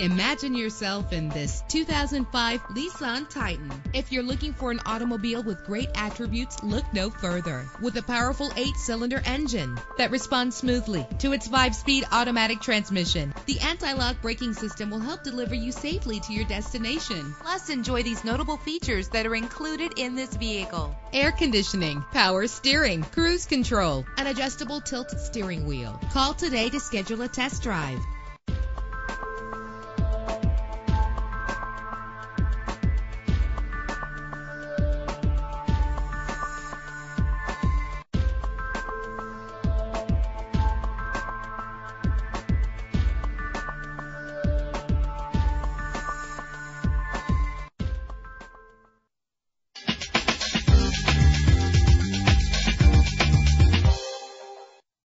Imagine yourself in this 2005 Nissan Titan. If you're looking for an automobile with great attributes, look no further. With a powerful eight-cylinder engine that responds smoothly to its five-speed automatic transmission, the anti-lock braking system will help deliver you safely to your destination. Plus, enjoy these notable features that are included in this vehicle. Air conditioning, power steering, cruise control, an adjustable tilt steering wheel. Call today to schedule a test drive.